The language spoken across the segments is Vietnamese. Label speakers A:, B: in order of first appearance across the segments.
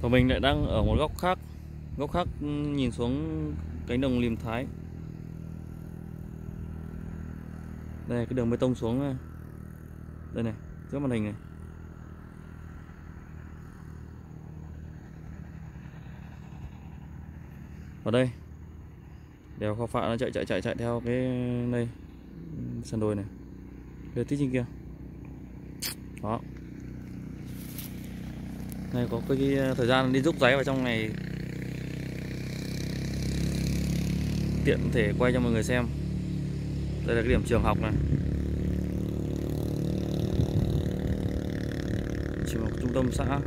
A: Và mình lại đang ở một góc khác. Góc khác ừ, nhìn xuống cánh đồng liềm thái. Đây cái đường bê tông xuống này. Đây này, trước màn hình này. Ở đây. Đèo kho phạ nó chạy chạy chạy chạy theo cái này Sân đồi này. Đưa tít trên kia. Đó này có cái ờ, thời gian đi rút giấy vào trong này. Tiện thể quay cho mọi người xem. Đây là cái điểm trường học này. Trường học trung tâm xã.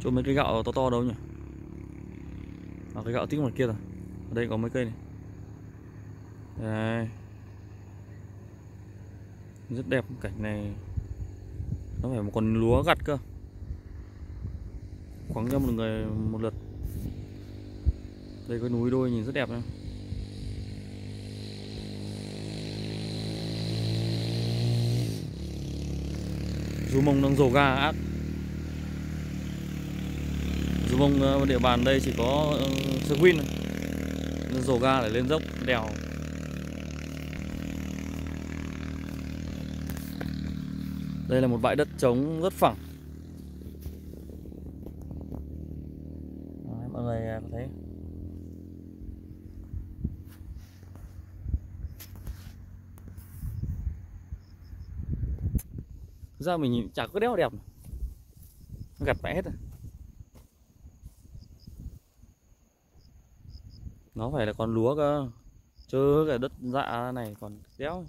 A: Chỗ mấy cái gạo to to đâu nhỉ? À, cái gạo tích ngoài kia rồi. Ở đây có mấy cây này. Đây rất đẹp, cảnh này nó phải một con lúa gặt cơ. Khoáng cho một người một lượt. Đây có núi đôi nhìn rất đẹp này dù mông đang rồ ga ác. Dù mông ờ, địa bàn đây chỉ có ờ, sơ win rồ ga để lên dốc, đèo. Đây là một bãi đất trống rất phẳng. Đấy, Mọi người à, có thấy ra mình chả có đéo đẹp gặt vẽ hết rồi nó phải là con lúa cơ. Chứ cái đất dạ này còn đéo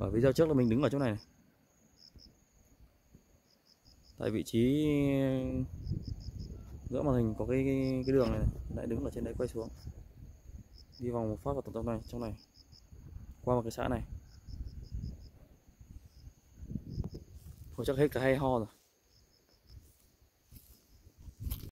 A: ở video trước là mình đứng ở chỗ này, này. tại vị trí giữa màn hình có cái cái, cái đường này, này lại đứng ở trên đấy quay xuống. Đi vòng một phát vào tổng tâm này trong này. Qua một cái xã này. Hồi chắc hết cả hay ho rồi.